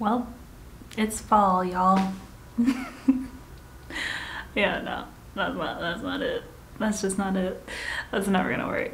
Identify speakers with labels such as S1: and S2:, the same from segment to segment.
S1: Well, it's fall, y'all. yeah, no, that's not, that's not it. That's just not it. That's never gonna work.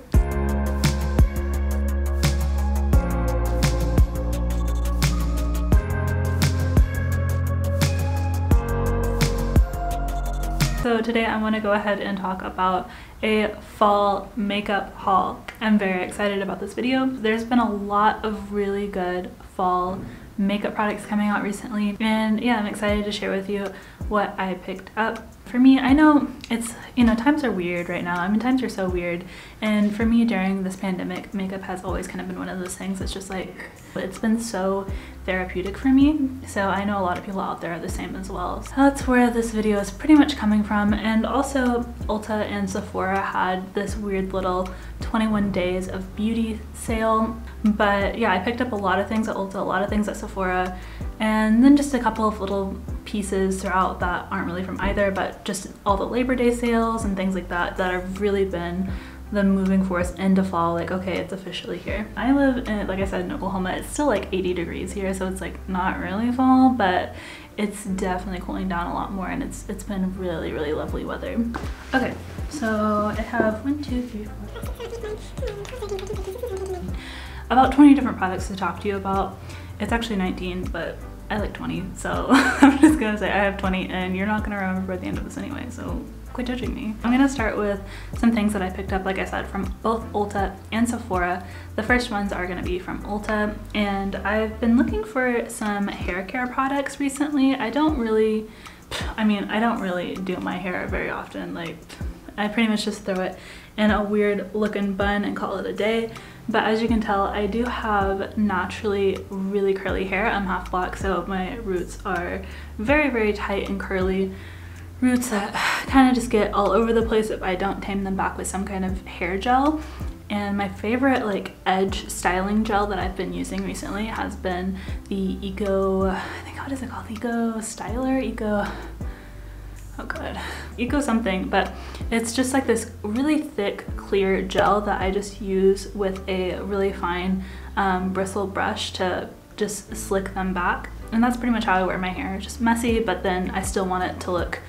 S1: So today I want to go ahead and talk about a fall makeup haul. I'm very excited about this video. There's been a lot of really good fall makeup products coming out recently and yeah I'm excited to share with you what I picked up. For me, I know it's, you know, times are weird right now. I mean, times are so weird. And for me during this pandemic, makeup has always kind of been one of those things. It's just like, it's been so therapeutic for me. So I know a lot of people out there are the same as well. So that's where this video is pretty much coming from. And also Ulta and Sephora had this weird little 21 days of beauty sale. But yeah, I picked up a lot of things at Ulta, a lot of things at Sephora, and then just a couple of little pieces throughout that aren't really from either, but just all the Labor Day sales and things like that that have really been the moving force into fall like okay it's officially here. I live in like i said in oklahoma. It's still like 80 degrees here so it's like not really fall but it's definitely cooling down a lot more and it's it's been really really lovely weather. Okay so i have one two three four about 20 different products to talk to you about it's actually 19 but I like 20 so I'm just gonna say I have 20 and you're not gonna remember by the end of this anyway so quit judging me. I'm gonna start with some things that I picked up, like I said, from both Ulta and Sephora. The first ones are gonna be from Ulta, and I've been looking for some hair care products recently. I don't really, I mean, I don't really do my hair very often. Like, I pretty much just throw it in a weird looking bun and call it a day. But as you can tell, I do have naturally really curly hair. I'm half black, so my roots are very, very tight and curly roots that kind of just get all over the place if I don't tame them back with some kind of hair gel. And my favorite like edge styling gel that I've been using recently has been the Eco, I think what is it called? Eco Styler? Eco, oh god, Eco something, but it's just like this really thick clear gel that I just use with a really fine um, bristle brush to just slick them back. And that's pretty much how I wear my hair, just messy, but then I still want it to look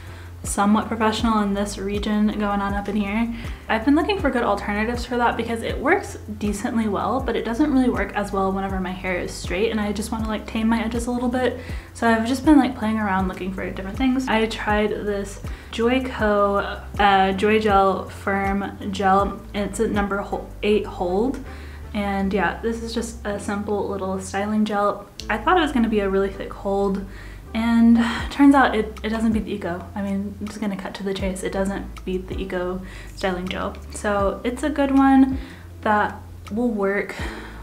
S1: somewhat professional in this region going on up in here. I've been looking for good alternatives for that because it works decently well, but it doesn't really work as well whenever my hair is straight and I just want to like tame my edges a little bit. So I've just been like playing around looking for different things. I tried this Joico uh, JoiGel Firm Gel. It's a number eight hold. And yeah, this is just a simple little styling gel. I thought it was gonna be a really thick hold and turns out it, it doesn't beat the Eco. I mean, I'm just gonna cut to the chase. It doesn't beat the Eco styling gel. So it's a good one that will work,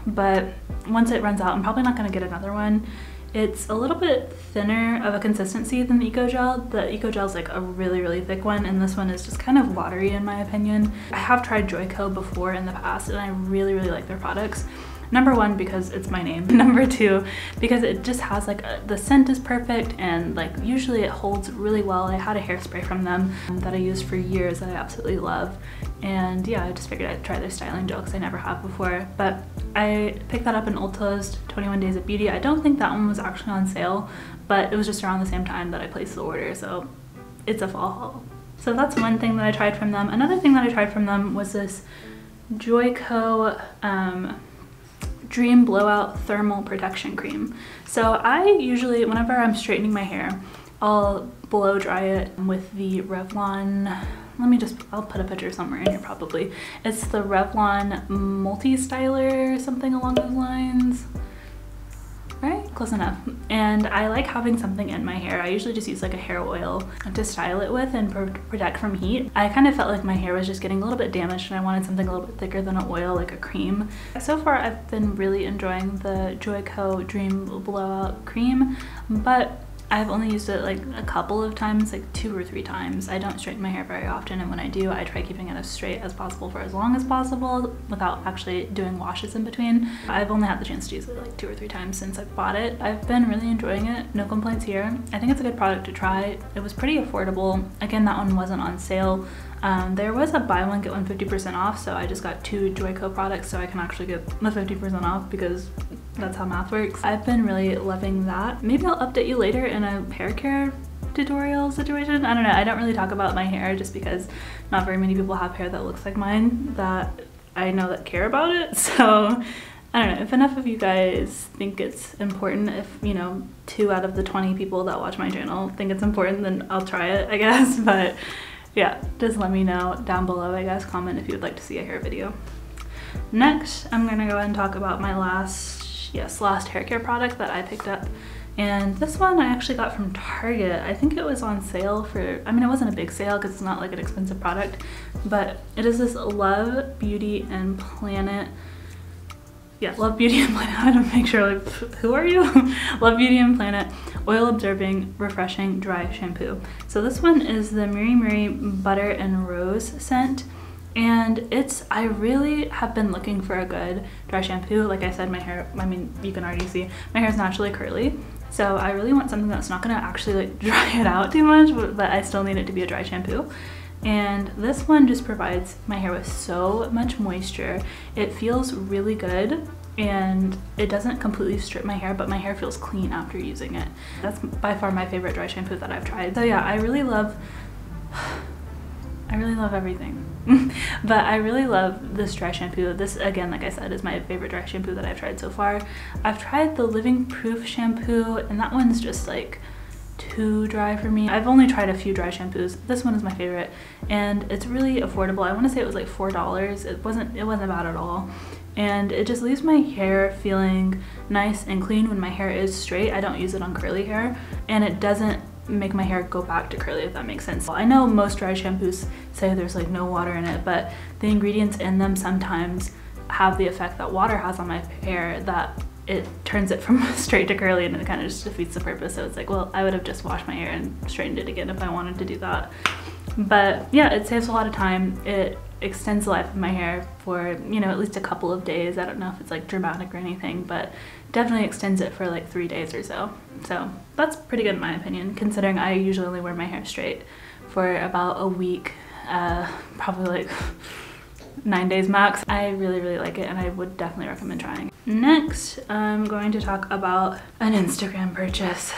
S1: but once it runs out, I'm probably not gonna get another one. It's a little bit thinner of a consistency than the Eco Gel. The Eco Gel is like a really, really thick one, and this one is just kind of watery in my opinion. I have tried Joico before in the past, and I really, really like their products. Number one, because it's my name. Number two, because it just has like, a, the scent is perfect and like usually it holds really well. I had a hairspray from them that I used for years that I absolutely love. And yeah, I just figured I'd try their styling gel because I never have before. But I picked that up in Ulta's 21 Days of Beauty. I don't think that one was actually on sale, but it was just around the same time that I placed the order. So it's a fall haul. So that's one thing that I tried from them. Another thing that I tried from them was this Joico um, Dream Blowout Thermal Protection Cream. So I usually, whenever I'm straightening my hair, I'll blow dry it with the Revlon, let me just, I'll put a picture somewhere in here probably. It's the Revlon Multi-Styler, something along those lines right? Close enough. And I like having something in my hair. I usually just use like a hair oil to style it with and pr protect from heat. I kind of felt like my hair was just getting a little bit damaged and I wanted something a little bit thicker than an oil, like a cream. So far I've been really enjoying the Joico Dream Blowout Cream, but I've only used it like a couple of times, like two or three times. I don't straighten my hair very often and when I do, I try keeping it as straight as possible for as long as possible without actually doing washes in between. I've only had the chance to use it like two or three times since I bought it. I've been really enjoying it, no complaints here. I think it's a good product to try. It was pretty affordable. Again, that one wasn't on sale. Um, there was a buy one get one 50% off so I just got two Joico products so I can actually get the 50% off because that's how math works. I've been really loving that. Maybe I'll update you later in a hair care tutorial situation. I don't know, I don't really talk about my hair just because not very many people have hair that looks like mine that I know that care about it. So I don't know, if enough of you guys think it's important, if, you know, two out of the 20 people that watch my channel think it's important, then I'll try it, I guess. But yeah, just let me know down below, I guess, comment if you would like to see a hair video. Next, I'm gonna go ahead and talk about my last, yes, last hair care product that I picked up. And this one I actually got from Target. I think it was on sale for, I mean, it wasn't a big sale because it's not like an expensive product, but it is this Love Beauty and Planet yeah, Love Beauty and Planet. I don't make sure, like, who are you? Love Beauty and Planet Oil Absorbing Refreshing Dry Shampoo. So this one is the Miri Miri Butter and Rose scent. And it's, I really have been looking for a good dry shampoo. Like I said, my hair, I mean, you can already see, my hair is naturally curly. So I really want something that's not gonna actually like dry it out too much, but, but I still need it to be a dry shampoo. And this one just provides my hair with so much moisture. It feels really good and it doesn't completely strip my hair, but my hair feels clean after using it. That's by far my favorite dry shampoo that I've tried. So yeah, I really love, I really love everything. but I really love this dry shampoo. This, again, like I said, is my favorite dry shampoo that I've tried so far. I've tried the Living Proof shampoo, and that one's just like too dry for me. I've only tried a few dry shampoos. This one is my favorite and it's really affordable. I want to say it was like $4. It wasn't it wasn't bad at all. And it just leaves my hair feeling nice and clean when my hair is straight. I don't use it on curly hair and it doesn't make my hair go back to curly if that makes sense. I know most dry shampoos say there's like no water in it, but the ingredients in them sometimes have the effect that water has on my hair that it turns it from straight to curly and it kind of just defeats the purpose. So it's like, well, I would have just washed my hair and straightened it again if I wanted to do that. But yeah, it saves a lot of time. It extends the life of my hair for, you know, at least a couple of days. I don't know if it's like dramatic or anything, but definitely extends it for like three days or so. So that's pretty good in my opinion, considering I usually only wear my hair straight for about a week, uh, probably like nine days max. I really, really like it and I would definitely recommend trying. Next, I'm going to talk about an Instagram purchase.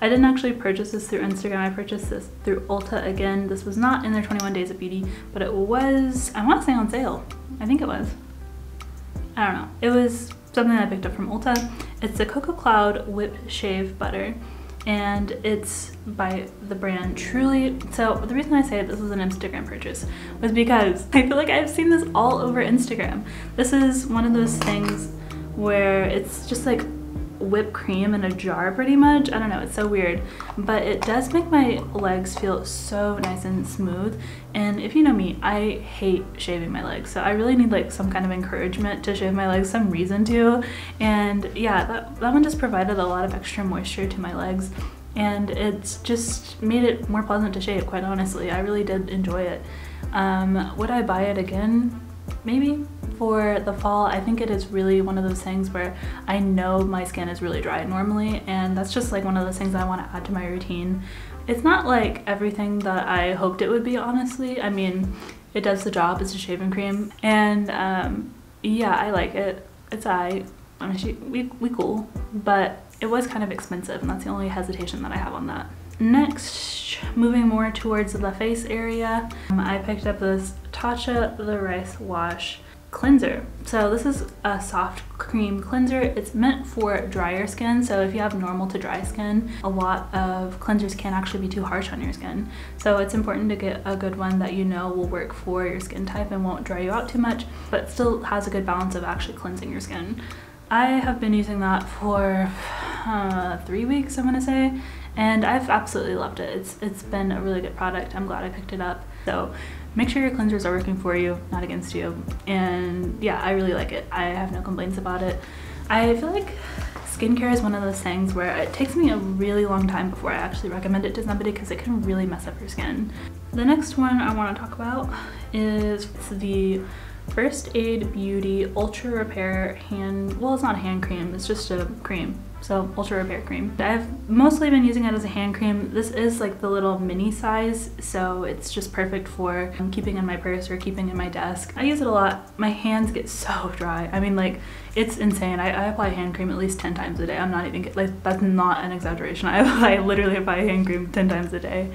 S1: I didn't actually purchase this through Instagram. I purchased this through Ulta again. This was not in their 21 Days of Beauty, but it was, I want to say on sale. I think it was. I don't know. It was something I picked up from Ulta. It's the Coco Cloud Whip Shave Butter and it's by the brand Truly. So the reason I say this was an Instagram purchase was because I feel like I've seen this all over Instagram. This is one of those things where it's just like whipped cream in a jar pretty much. I don't know, it's so weird. But it does make my legs feel so nice and smooth. And if you know me, I hate shaving my legs. So I really need like some kind of encouragement to shave my legs, some reason to. And yeah, that, that one just provided a lot of extra moisture to my legs. And it's just made it more pleasant to shave, quite honestly. I really did enjoy it. Um, would I buy it again? Maybe for the fall, I think it is really one of those things where I know my skin is really dry normally and that's just like one of those things I want to add to my routine. It's not like everything that I hoped it would be, honestly. I mean, it does the job, it's a shaving cream and um, yeah, I like it. It's I, I mean, we, we cool, but it was kind of expensive and that's the only hesitation that I have on that. Next, moving more towards the face area, um, I picked up this Tatcha the Rice Wash cleanser. So this is a soft cream cleanser. It's meant for drier skin. So if you have normal to dry skin, a lot of cleansers can actually be too harsh on your skin. So it's important to get a good one that you know will work for your skin type and won't dry you out too much, but still has a good balance of actually cleansing your skin. I have been using that for uh, three weeks, I'm gonna say, and I've absolutely loved it. It's It's been a really good product. I'm glad I picked it up. So make sure your cleansers are working for you, not against you. And yeah, I really like it. I have no complaints about it. I feel like skincare is one of those things where it takes me a really long time before I actually recommend it to somebody because it can really mess up your skin. The next one I want to talk about is the First Aid Beauty Ultra Repair Hand, well it's not a hand cream, it's just a cream so ultra repair cream. I've mostly been using it as a hand cream. This is like the little mini size so it's just perfect for um, keeping in my purse or keeping in my desk. I use it a lot. My hands get so dry. I mean like it's insane. I, I apply hand cream at least 10 times a day. I'm not even like that's not an exaggeration. I, I literally apply hand cream 10 times a day.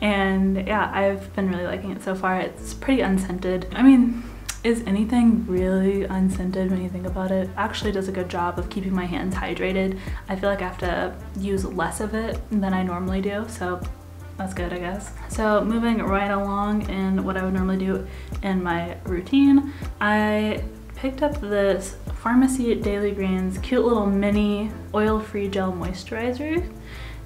S1: And yeah i've been really liking it so far. It's pretty unscented. I mean is anything really unscented when you think about it? Actually does a good job of keeping my hands hydrated. I feel like I have to use less of it than I normally do, so that's good I guess. So moving right along in what I would normally do in my routine, I picked up this Farmacy Daily Greens cute little mini oil-free gel moisturizer.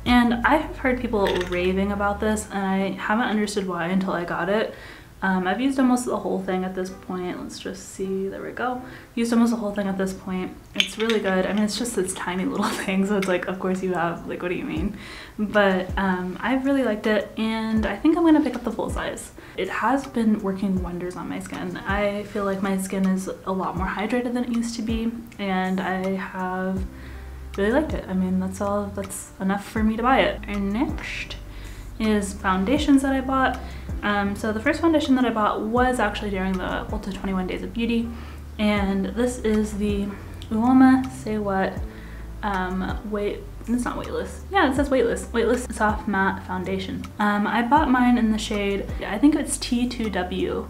S1: And I have heard people raving about this and I haven't understood why until I got it. Um, I've used almost the whole thing at this point. Let's just see, there we go. Used almost the whole thing at this point. It's really good. I mean, it's just this tiny little thing, so it's like, of course you have, like, what do you mean? But um, I've really liked it, and I think I'm gonna pick up the full size. It has been working wonders on my skin. I feel like my skin is a lot more hydrated than it used to be, and I have really liked it. I mean, that's all, that's enough for me to buy it. And next is foundations that I bought. Um, so the first foundation that I bought was actually during the Ulta 21 Days of Beauty. And this is the Uoma Say What um, Wait, it's not weightless. Yeah, it says weightless. Weightless Soft Matte Foundation. Um, I bought mine in the shade, I think it's T2W.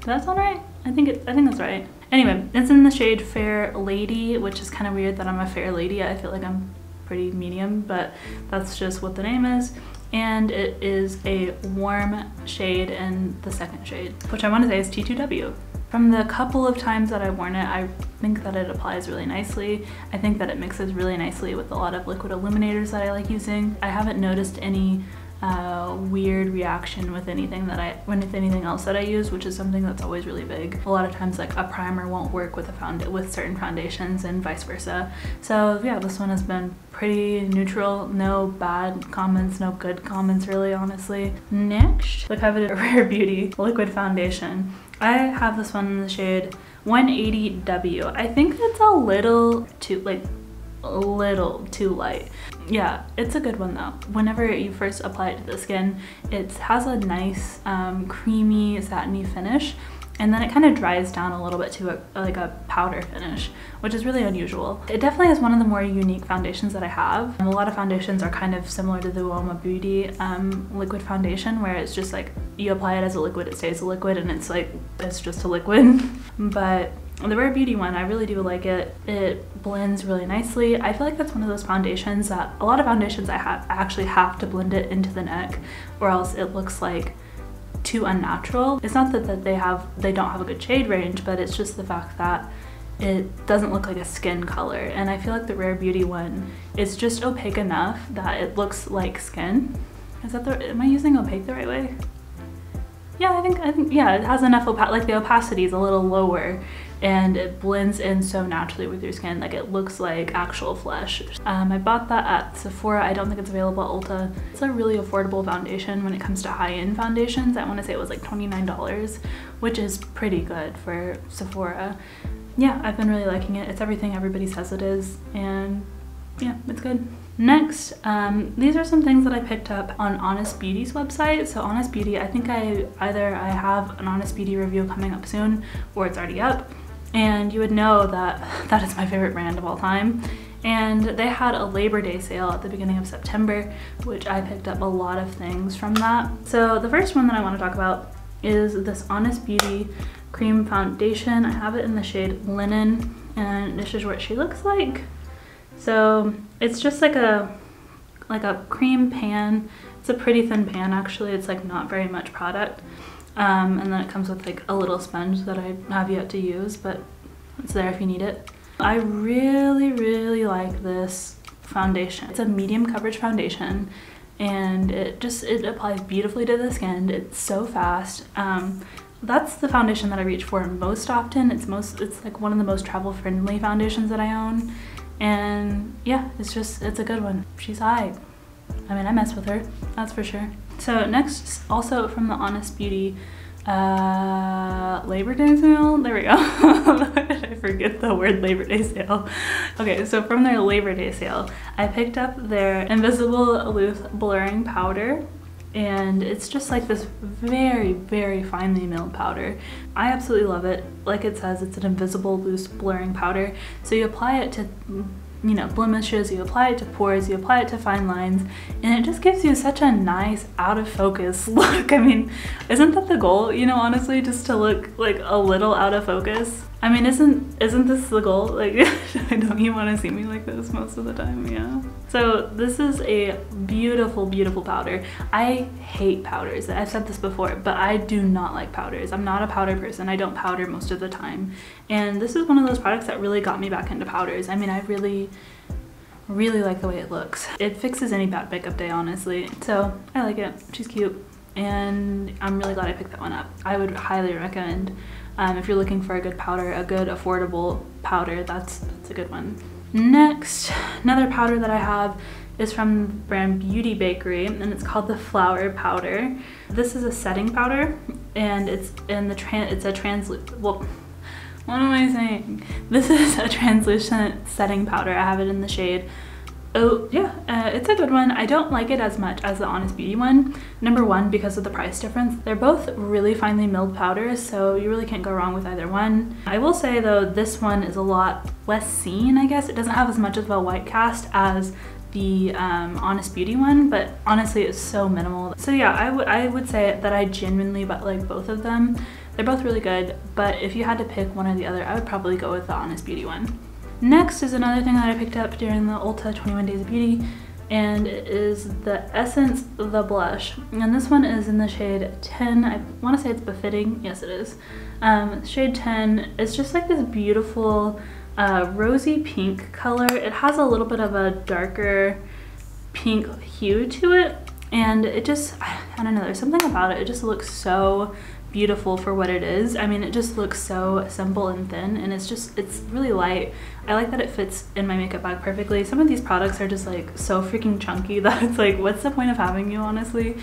S1: Does that sound right? I think it, I think that's right. Anyway, it's in the shade Fair Lady, which is kind of weird that I'm a fair lady. I feel like I'm pretty medium, but that's just what the name is and it is a warm shade in the second shade, which I want to say is T2W. From the couple of times that I've worn it, I think that it applies really nicely. I think that it mixes really nicely with a lot of liquid illuminators that I like using. I haven't noticed any uh, weird reaction with anything that I, when with anything else that I use, which is something that's always really big. A lot of times like a primer won't work with a found with certain foundations and vice versa. So yeah, this one has been pretty neutral, no bad comments, no good comments really, honestly. Next, the Coveted Rare Beauty Liquid Foundation. I have this one in the shade 180W. I think it's a little too, like, a little too light. Yeah, it's a good one though. Whenever you first apply it to the skin, it has a nice um, creamy satiny finish and then it kind of dries down a little bit to a, like a powder finish, which is really unusual. It definitely is one of the more unique foundations that I have. a lot of foundations are kind of similar to the Uoma Beauty um, liquid foundation, where it's just like you apply it as a liquid, it stays a liquid, and it's like, it's just a liquid. but the Rare Beauty one, I really do like it. It blends really nicely. I feel like that's one of those foundations that a lot of foundations I have actually have to blend it into the neck or else it looks like too unnatural. It's not that, that they have they don't have a good shade range, but it's just the fact that it doesn't look like a skin color. And I feel like the Rare Beauty one is just opaque enough that it looks like skin. Is that the, am I using opaque the right way? Yeah, I think, I think, yeah, it has enough, opa like the opacity is a little lower and it blends in so naturally with your skin like it looks like actual flesh. Um, I bought that at Sephora. I don't think it's available at Ulta. It's a really affordable foundation when it comes to high-end foundations. I want to say it was like $29 which is pretty good for Sephora. Yeah, I've been really liking it. It's everything everybody says it is and yeah, it's good. Next, um, these are some things that I picked up on Honest Beauty's website. So Honest Beauty, I think I either I have an Honest Beauty review coming up soon or it's already up and you would know that that is my favorite brand of all time. And they had a Labor Day sale at the beginning of September, which I picked up a lot of things from that. So the first one that I want to talk about is this Honest Beauty Cream Foundation. I have it in the shade Linen, and this is what she looks like. So it's just like a like a cream pan. It's a pretty thin pan actually. It's like not very much product. Um, and then it comes with like a little sponge that I have yet to use, but it's there if you need it. I really, really like this foundation. It's a medium coverage foundation and it just, it applies beautifully to the skin. It's so fast. Um, that's the foundation that I reach for most often. It's most, it's like one of the most travel friendly foundations that I own. And yeah, it's just, it's a good one. She's high. I mean, I mess with her, that's for sure. So next, also from the Honest Beauty uh, Labor Day sale? There we go. I forget the word Labor Day sale? Okay, so from their Labor Day sale, I picked up their Invisible Loose Blurring Powder and it's just like this very very finely milled powder i absolutely love it like it says it's an invisible loose blurring powder so you apply it to you know, blemishes, you apply it to pores, you apply it to fine lines, and it just gives you such a nice out of focus look. I mean, isn't that the goal, you know, honestly, just to look like a little out of focus? I mean, isn't isn't this the goal? Like, don't you want to see me like this most of the time? Yeah. So this is a beautiful, beautiful powder. I hate powders. I've said this before, but I do not like powders. I'm not a powder person. I don't powder most of the time. And this is one of those products that really got me back into powders. I mean, I really, really like the way it looks. It fixes any bad makeup day, honestly. So I like it. She's cute. And I'm really glad I picked that one up. I would highly recommend um, if you're looking for a good powder, a good affordable powder, that's, that's a good one. Next, another powder that I have is from the brand Beauty Bakery and it's called the Flour Powder. This is a setting powder and it's in the trans it's a translucent well what am I saying? This is a translucent setting powder. I have it in the shade Oh yeah, uh, it's a good one. I don't like it as much as the Honest Beauty one. Number one, because of the price difference. They're both really finely milled powders, so you really can't go wrong with either one. I will say though, this one is a lot less seen, I guess. It doesn't have as much of a white cast as the um, Honest Beauty one, but honestly it's so minimal. So yeah, I, I would say that I genuinely like both of them. They're both really good, but if you had to pick one or the other, I would probably go with the Honest Beauty one. Next is another thing that I picked up during the Ulta 21 Days of Beauty and it is the Essence The Blush. And this one is in the shade 10. I want to say it's befitting. Yes, it is. Um, shade 10. It's just like this beautiful uh, rosy pink color. It has a little bit of a darker pink hue to it. And it just, I don't know, there's something about it. It just looks so beautiful for what it is. I mean, it just looks so simple and thin and it's just, it's really light. I like that it fits in my makeup bag perfectly. Some of these products are just like so freaking chunky that it's like, what's the point of having you, honestly?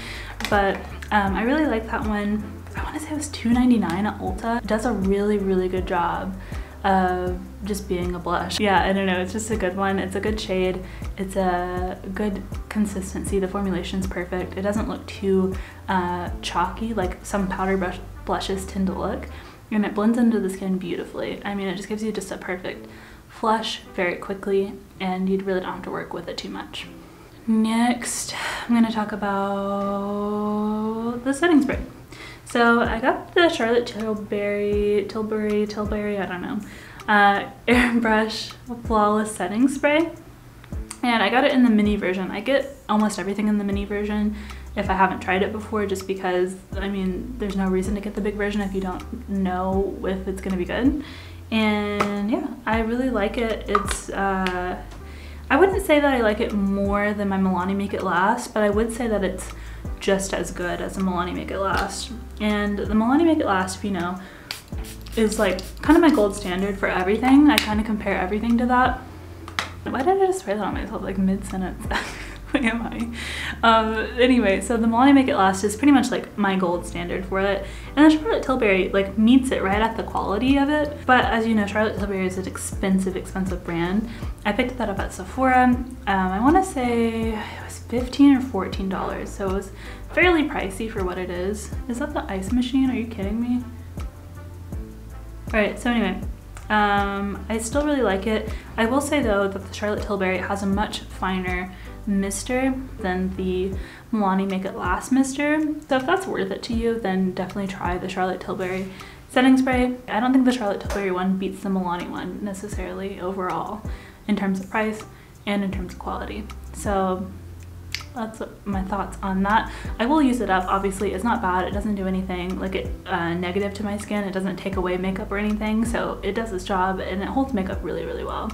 S1: But um, I really like that one. I wanna say it was $2.99 at Ulta. It does a really, really good job of just being a blush. Yeah, I don't know, it's just a good one. It's a good shade. It's a good consistency. The formulation's perfect. It doesn't look too uh, chalky like some powder brush blushes tend to look. And it blends into the skin beautifully. I mean, it just gives you just a perfect flush very quickly and you really don't have to work with it too much. Next, I'm gonna talk about the setting spray. So I got the Charlotte Tilbury, Tilbury, Tilbury, I don't know, uh, Airbrush Flawless Setting Spray. And I got it in the mini version. I get almost everything in the mini version if I haven't tried it before just because, I mean, there's no reason to get the big version if you don't know if it's gonna be good. And yeah, I really like it. It's, uh, I wouldn't say that I like it more than my Milani Make It Last, but I would say that it's just as good as the Milani Make It Last. And the Milani Make It Last, if you know, is like kind of my gold standard for everything. I kind of compare everything to that. Why did I just spray that on myself like mid-sentence? Where am I? Um, anyway, so the Milani Make It Last is pretty much like my gold standard for it. And the Charlotte Tilbury like meets it right at the quality of it. But as you know, Charlotte Tilbury is an expensive, expensive brand. I picked that up at Sephora. Um, I want to say 15 or $14. So it was fairly pricey for what it is. Is that the ice machine? Are you kidding me? All right, so anyway, um, I still really like it. I will say though that the Charlotte Tilbury has a much finer mister than the Milani Make It Last mister. So if that's worth it to you, then definitely try the Charlotte Tilbury setting spray. I don't think the Charlotte Tilbury one beats the Milani one necessarily overall in terms of price and in terms of quality. So that's my thoughts on that. I will use it up, obviously it's not bad, it doesn't do anything like it uh, negative to my skin, it doesn't take away makeup or anything, so it does its job and it holds makeup really, really well.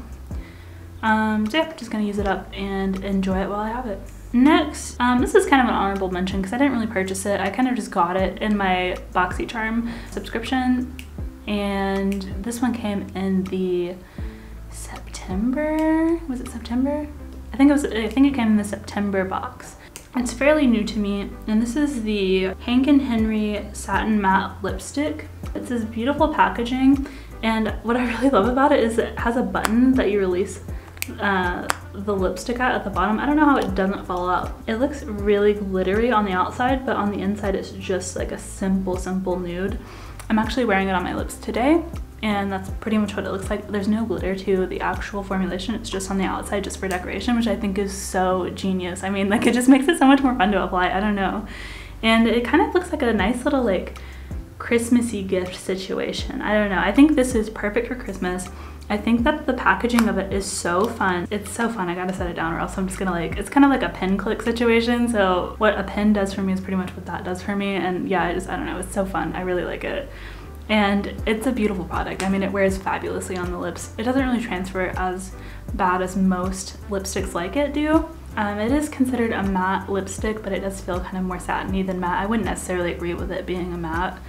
S1: Um, so yeah, just gonna use it up and enjoy it while I have it. Next, um, this is kind of an honorable mention because I didn't really purchase it. I kind of just got it in my BoxyCharm subscription and this one came in the September, was it September? I think it was, I think it came in the September box. It's fairly new to me, and this is the Hank and Henry Satin Matte Lipstick. It's this beautiful packaging, and what I really love about it is it has a button that you release uh, the lipstick at at the bottom. I don't know how it doesn't fall out. It looks really glittery on the outside, but on the inside it's just like a simple, simple nude. I'm actually wearing it on my lips today, and that's pretty much what it looks like. There's no glitter to the actual formulation. It's just on the outside just for decoration, which I think is so genius. I mean, like it just makes it so much more fun to apply. I don't know. And it kind of looks like a nice little like Christmassy gift situation. I don't know. I think this is perfect for Christmas. I think that the packaging of it is so fun. It's so fun. I gotta set it down or else I'm just gonna like, it's kind of like a pin click situation. So what a pin does for me is pretty much what that does for me. And yeah, I just, I don't know, it's so fun. I really like it and it's a beautiful product. I mean, it wears fabulously on the lips. It doesn't really transfer as bad as most lipsticks like it do. Um, it is considered a matte lipstick, but it does feel kind of more satiny than matte. I wouldn't necessarily agree with it being a matte.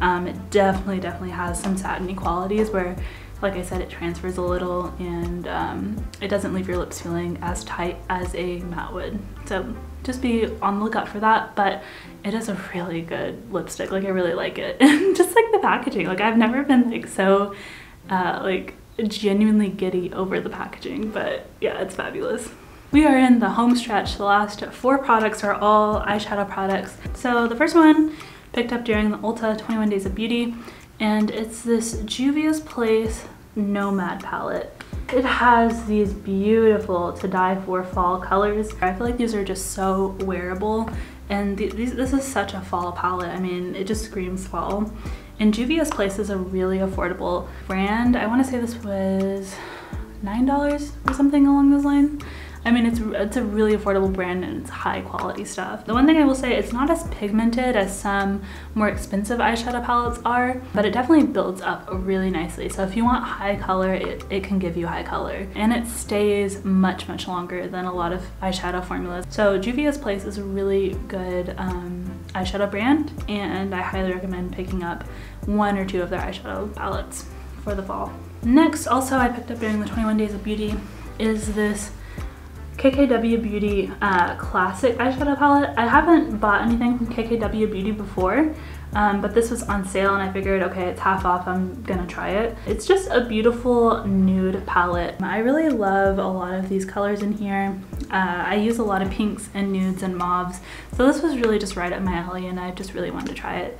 S1: Um, it definitely, definitely has some satiny qualities where, like I said, it transfers a little and um, it doesn't leave your lips feeling as tight as a matte would. So just be on the lookout for that. But it is a really good lipstick. Like I really like it. And just like the packaging, like I've never been like so uh, like genuinely giddy over the packaging, but yeah, it's fabulous. We are in the home stretch. The last four products are all eyeshadow products. So the first one picked up during the Ulta 21 Days of Beauty and it's this Juvia's Place Nomad palette. It has these beautiful to die for fall colors. I feel like these are just so wearable and th these, this is such a fall palette. I mean, it just screams fall. And Juvia's Place is a really affordable brand. I want to say this was $9 or something along those lines. I mean, it's, it's a really affordable brand and it's high quality stuff. The one thing I will say, it's not as pigmented as some more expensive eyeshadow palettes are, but it definitely builds up really nicely. So if you want high color, it, it can give you high color. And it stays much, much longer than a lot of eyeshadow formulas. So Juvia's Place is a really good um, eyeshadow brand and I highly recommend picking up one or two of their eyeshadow palettes for the fall. Next, also I picked up during the 21 Days of Beauty is this KKW Beauty uh, Classic eyeshadow palette. I haven't bought anything from KKW Beauty before, um, but this was on sale and I figured, okay, it's half off, I'm gonna try it. It's just a beautiful nude palette. I really love a lot of these colors in here. Uh, I use a lot of pinks and nudes and mauves, so this was really just right up my alley and I just really wanted to try it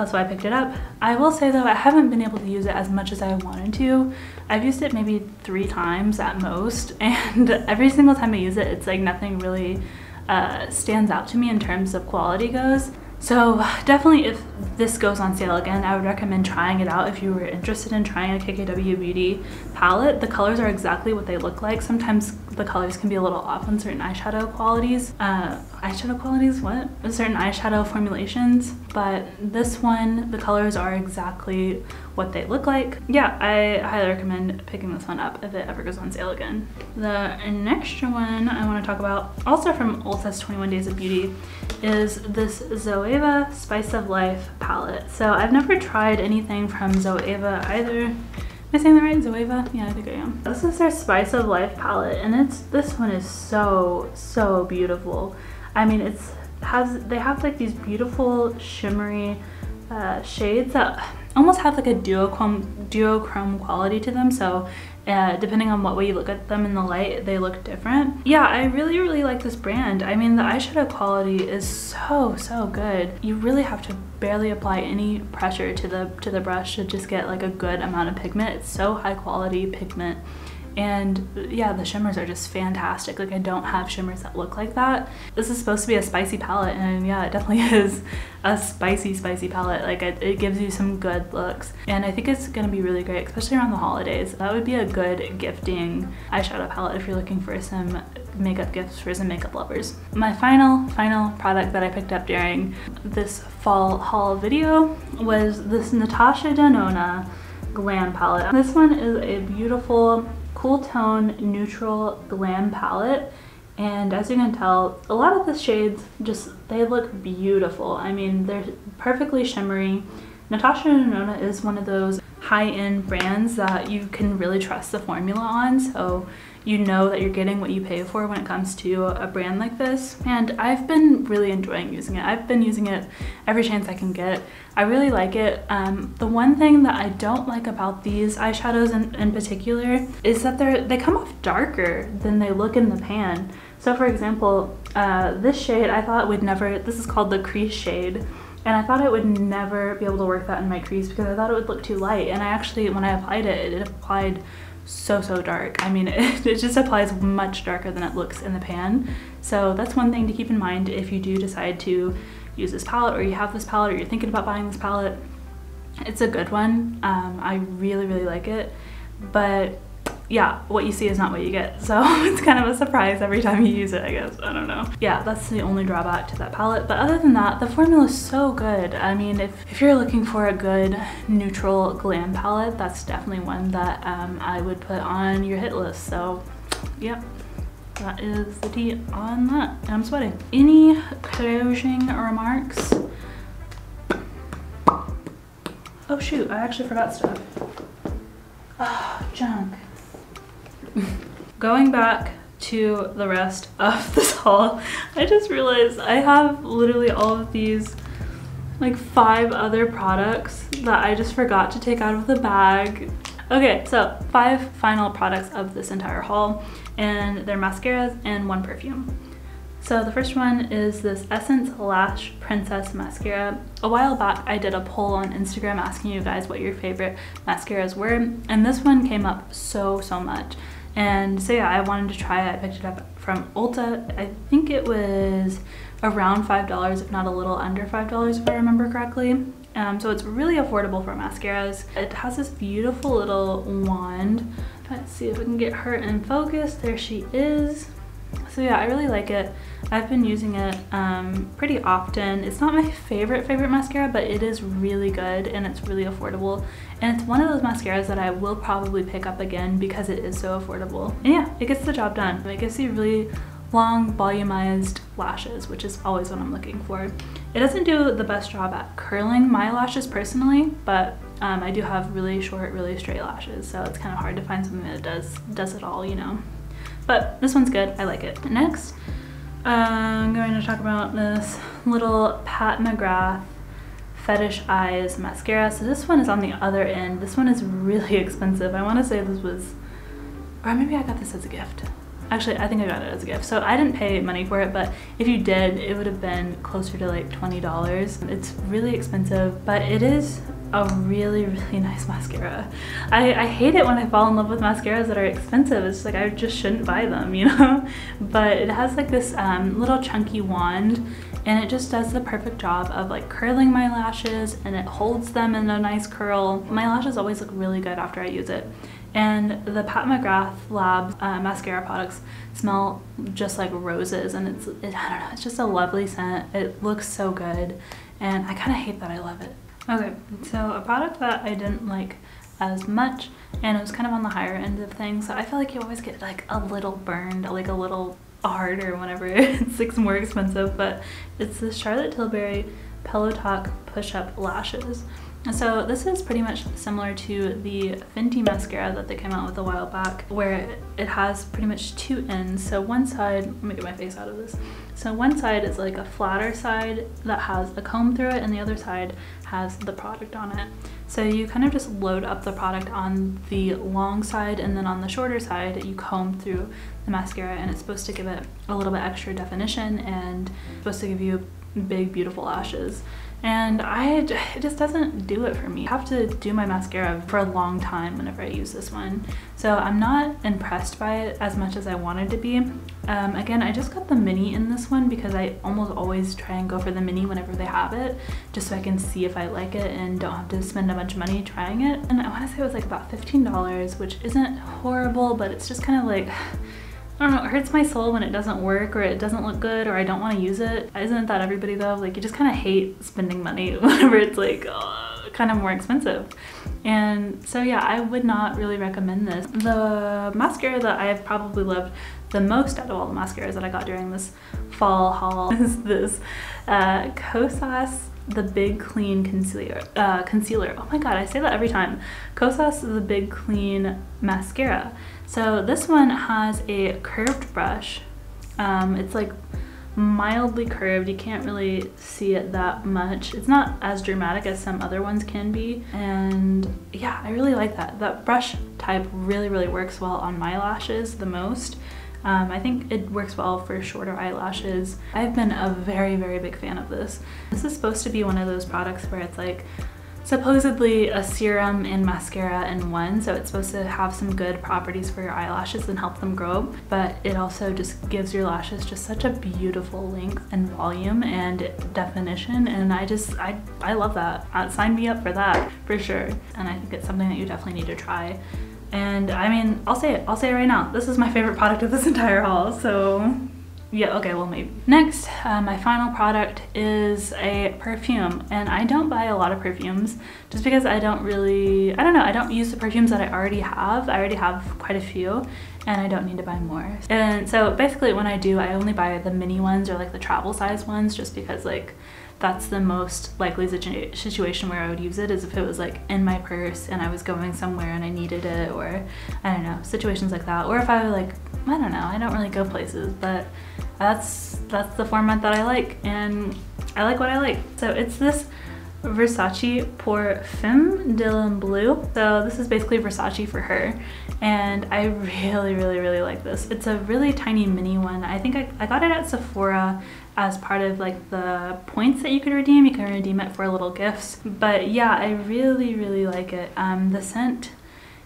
S1: that's why I picked it up. I will say though, I haven't been able to use it as much as I wanted to. I've used it maybe three times at most, and every single time I use it, it's like nothing really uh, stands out to me in terms of quality goes. So definitely if this goes on sale again, I would recommend trying it out if you were interested in trying a KKW Beauty palette. The colors are exactly what they look like. Sometimes the colors can be a little off on certain eyeshadow qualities. Uh, eyeshadow qualities, what? Certain eyeshadow formulations, but this one, the colors are exactly what they look like. Yeah, I highly recommend picking this one up if it ever goes on sale again. The next one I want to talk about, also from Ulta's 21 Days of Beauty, is this Zoeva Spice of Life palette. So I've never tried anything from Zoeva either. Am I saying the right? Zoeva? Yeah, I think I am. This is their Spice of Life palette and it's this one is so, so beautiful. I mean, it's has they have like these beautiful shimmery uh, shades that almost have like a duochrome, duochrome quality to them. So uh, depending on what way you look at them in the light, they look different. Yeah, I really, really like this brand. I mean, the eyeshadow quality is so, so good. You really have to barely apply any pressure to the, to the brush to just get like a good amount of pigment. It's so high quality pigment and yeah the shimmers are just fantastic. Like I don't have shimmers that look like that. This is supposed to be a spicy palette and yeah it definitely is a spicy spicy palette. Like it, it gives you some good looks. And I think it's gonna be really great especially around the holidays. That would be a good gifting eyeshadow palette if you're looking for some makeup gifts for some makeup lovers. My final, final product that I picked up during this fall haul video was this Natasha Denona Glam palette. This one is a beautiful cool tone neutral glam palette. And as you can tell a lot of the shades just they look beautiful. I mean they're perfectly shimmery. Natasha Denona is one of those high-end brands that you can really trust the formula on. So you know that you're getting what you pay for when it comes to a brand like this. And I've been really enjoying using it. I've been using it every chance I can get. I really like it. Um, the one thing that I don't like about these eyeshadows in, in particular is that they're they come off darker than they look in the pan. So for example, uh, this shade I thought would never, this is called the crease shade. And I thought I would never be able to work that in my crease because I thought it would look too light. And I actually, when I applied it, it applied so, so dark. I mean, it, it just applies much darker than it looks in the pan. So that's one thing to keep in mind if you do decide to use this palette or you have this palette or you're thinking about buying this palette. It's a good one. Um, I really, really like it. But yeah, what you see is not what you get. So it's kind of a surprise every time you use it, I guess. I don't know. Yeah, that's the only drawback to that palette. But other than that, the formula is so good. I mean, if, if you're looking for a good neutral glam palette, that's definitely one that um, I would put on your hit list. So yep, that is the tea on that. I'm sweating. Any closing remarks? Oh shoot, I actually forgot stuff. Oh, junk. Going back to the rest of this haul, I just realized I have literally all of these like five other products that I just forgot to take out of the bag. Okay, so five final products of this entire haul and they're mascaras and one perfume. So the first one is this Essence Lash Princess Mascara. A while back I did a poll on Instagram asking you guys what your favorite mascaras were and this one came up so so much. And so yeah, I wanted to try it. I picked it up from Ulta. I think it was around $5, if not a little under $5 if I remember correctly. Um, so it's really affordable for mascaras. It has this beautiful little wand. Let's see if we can get her in focus. There she is. So yeah, I really like it. I've been using it um, pretty often. It's not my favorite, favorite mascara, but it is really good and it's really affordable. And it's one of those mascaras that I will probably pick up again because it is so affordable. And yeah, it gets the job done. It gives you really long volumized lashes, which is always what I'm looking for. It doesn't do the best job at curling my lashes personally, but um, I do have really short, really straight lashes, so it's kind of hard to find something that does, does it all, you know. But this one's good, I like it. Next, I'm going to talk about this little Pat McGrath Fetish Eyes mascara. So this one is on the other end. This one is really expensive. I want to say this was, or maybe I got this as a gift. Actually, I think I got it as a gift. So I didn't pay money for it, but if you did, it would have been closer to like $20. It's really expensive, but it is a really, really nice mascara. I, I hate it when I fall in love with mascaras that are expensive. It's like I just shouldn't buy them, you know? But it has like this um, little chunky wand and it just does the perfect job of like curling my lashes and it holds them in a nice curl. My lashes always look really good after I use it. And the Pat McGrath Labs uh, mascara products smell just like roses and it's, it, I don't know, it's just a lovely scent. It looks so good and I kind of hate that I love it. Okay, so a product that I didn't like as much and it was kind of on the higher end of things so I feel like you always get like a little burned like a little harder whenever it's like more expensive, but it's the Charlotte Tilbury Pillow Talk Push-Up Lashes. So this is pretty much similar to the Fenty mascara that they came out with a while back where it has pretty much two ends. So one side, let me get my face out of this. So one side is like a flatter side that has a comb through it and the other side has the product on it. So you kind of just load up the product on the long side and then on the shorter side you comb through the mascara and it's supposed to give it a little bit extra definition and supposed to give you big beautiful lashes and I it just doesn't do it for me. I have to do my mascara for a long time whenever I use this one. So I'm not impressed by it as much as I wanted to be. Um, again, I just got the mini in this one because I almost always try and go for the mini whenever they have it, just so I can see if I like it and don't have to spend a bunch of money trying it. And I wanna say it was like about $15, which isn't horrible, but it's just kind of like, I don't know, it hurts my soul when it doesn't work or it doesn't look good or I don't want to use it. Isn't that everybody though? Like you just kind of hate spending money whenever it's like uh, kind of more expensive. And so yeah, I would not really recommend this. The mascara that I have probably loved the most out of all the mascaras that I got during this fall haul is this uh, Kosas the Big Clean Concealer. Uh, concealer. Oh my god, I say that every time. Kosas the Big Clean Mascara. So this one has a curved brush. Um, it's like mildly curved. You can't really see it that much. It's not as dramatic as some other ones can be. And yeah, I really like that. That brush type really, really works well on my lashes the most. Um, I think it works well for shorter eyelashes. I've been a very, very big fan of this. This is supposed to be one of those products where it's like supposedly a serum and mascara in one, so it's supposed to have some good properties for your eyelashes and help them grow, but it also just gives your lashes just such a beautiful length and volume and definition, and I just, I, I love that. Uh, sign me up for that, for sure. And I think it's something that you definitely need to try. And I mean, I'll say it, I'll say it right now. This is my favorite product of this entire haul, so yeah, okay, well maybe. Next, uh, my final product is a perfume and I don't buy a lot of perfumes just because I don't really, I don't know, I don't use the perfumes that I already have. I already have quite a few and I don't need to buy more. And so basically when I do, I only buy the mini ones or like the travel size ones just because like that's the most likely situation where I would use it is if it was like in my purse and I was going somewhere and I needed it or I don't know, situations like that. Or if I like, I don't know, I don't really go places, but that's that's the format that I like and I like what I like. So it's this Versace Pour Femme Dylan Blue. So this is basically Versace for her and I really really really like this. It's a really tiny mini one. I think I, I got it at Sephora as part of like the points that you can redeem. You can redeem it for little gifts. But yeah, I really, really like it. Um, the scent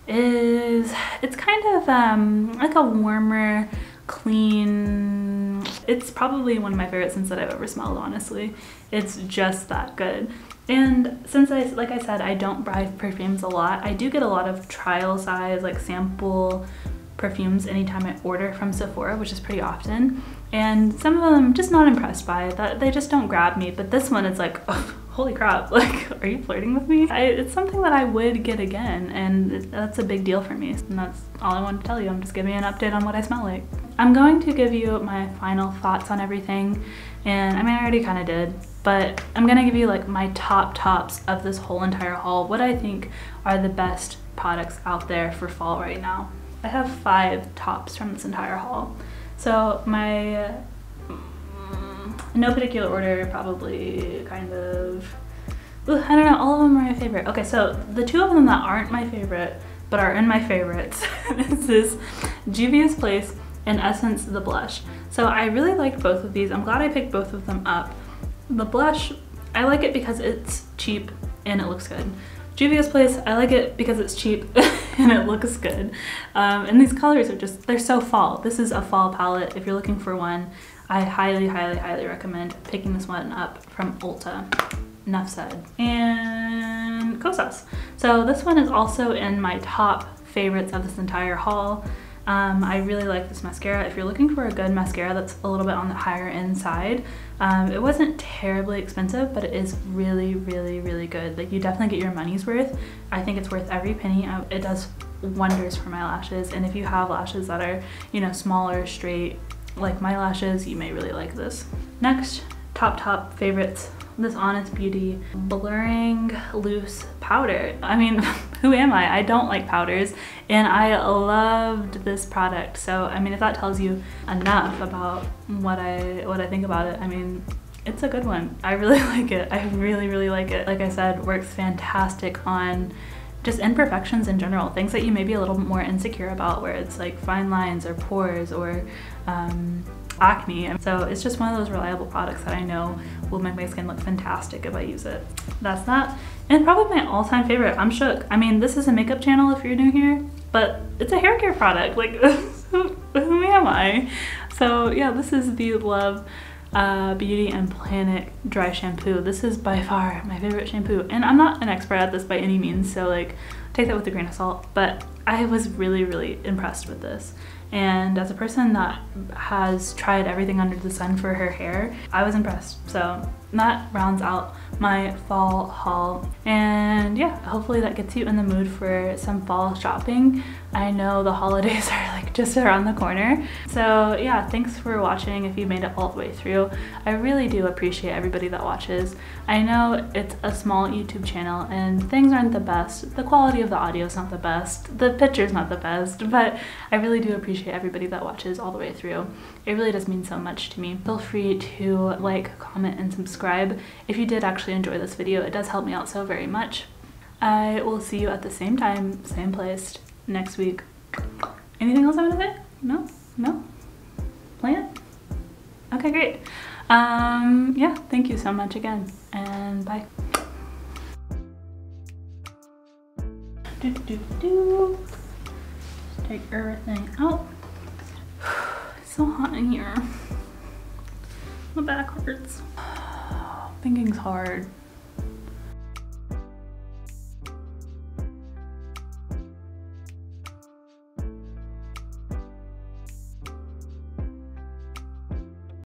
S1: is, it's kind of um, like a warmer, clean, it's probably one of my favorite scents that I've ever smelled, honestly. It's just that good. And since I, like I said, I don't buy perfumes a lot, I do get a lot of trial size, like sample perfumes anytime I order from Sephora, which is pretty often. And some of them I'm just not impressed by, that they just don't grab me. But this one is like, oh, holy crap, like, are you flirting with me? I, it's something that I would get again, and it, that's a big deal for me. And that's all I wanted to tell you. I'm just giving you an update on what I smell like. I'm going to give you my final thoughts on everything. And I mean, I already kind of did, but I'm gonna give you like my top tops of this whole entire haul, what I think are the best products out there for fall right now. I have five tops from this entire haul. So my, no particular order, probably kind of, I don't know, all of them are my favorite. Okay, so the two of them that aren't my favorite, but are in my favorites, this is Juvia's Place and Essence the Blush. So I really liked both of these. I'm glad I picked both of them up. The blush, I like it because it's cheap and it looks good. Juvia's Place, I like it because it's cheap and it looks good. Um, and these colors are just, they're so fall. This is a fall palette. If you're looking for one, I highly, highly, highly recommend picking this one up from Ulta. Enough said. And Kosas. So this one is also in my top favorites of this entire haul. Um, I really like this mascara. If you're looking for a good mascara that's a little bit on the higher end side, um, it wasn't terribly expensive, but it is really, really, really good. Like you definitely get your money's worth. I think it's worth every penny. It does wonders for my lashes. And if you have lashes that are, you know, smaller, straight, like my lashes, you may really like this. Next, top, top favorites this Honest Beauty Blurring Loose Powder. I mean, who am I? I don't like powders and I loved this product. So, I mean, if that tells you enough about what I, what I think about it, I mean, it's a good one. I really like it. I really, really like it. Like I said, works fantastic on just imperfections in general, things that you may be a little more insecure about where it's like fine lines or pores or um, acne. And so it's just one of those reliable products that I know will make my skin look fantastic if I use it. That's that. And probably my all-time favorite, I'm shook. I mean, this is a makeup channel if you're new here, but it's a hair care product. Like, who, am I? So yeah, this is the Love uh, Beauty and Planet Dry Shampoo. This is by far my favorite shampoo. And I'm not an expert at this by any means, so like, take that with a grain of salt. But I was really, really impressed with this. And as a person that has tried everything under the sun for her hair, I was impressed. So that rounds out my fall haul. And yeah, hopefully that gets you in the mood for some fall shopping. I know the holidays are like just around the corner. So yeah, thanks for watching if you made it all the way through. I really do appreciate everybody that watches. I know it's a small YouTube channel and things aren't the best. The quality of the audio is not the best. The picture's not the best, but I really do appreciate everybody that watches all the way through. It really does mean so much to me. Feel free to like, comment, and subscribe. If you did actually enjoy this video, it does help me out so very much. I will see you at the same time, same place next week. Anything else I want to say? No? No? Plan? Okay, great. Um, yeah, thank you so much again, and bye. Do, do, do. Take everything out. So hot in here. My back hurts. Thinking's hard.